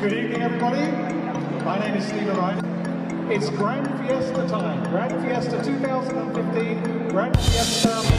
Good evening, everybody. My name is Stephen Wright. It's Grand Fiesta time. Grand Fiesta 2015. Grand Fiesta.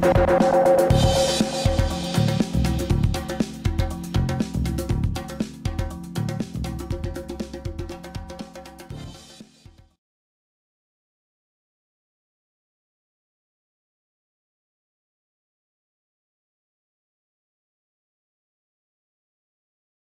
Música